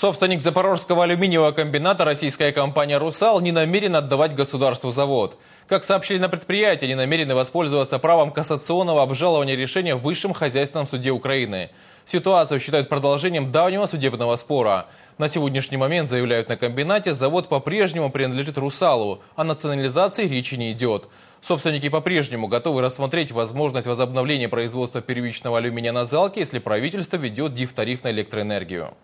Собственник Запорожского алюминиевого комбината, российская компания «Русал», не намерена отдавать государству завод. Как сообщили на предприятии, они намерены воспользоваться правом кассационного обжалования решения в Высшем хозяйственном суде Украины. Ситуацию считают продолжением давнего судебного спора. На сегодняшний момент, заявляют на комбинате, завод по-прежнему принадлежит «Русалу», а национализации речи не идет. Собственники по-прежнему готовы рассмотреть возможность возобновления производства первичного алюминия на залке, если правительство ведет дифтариф на электроэнергию.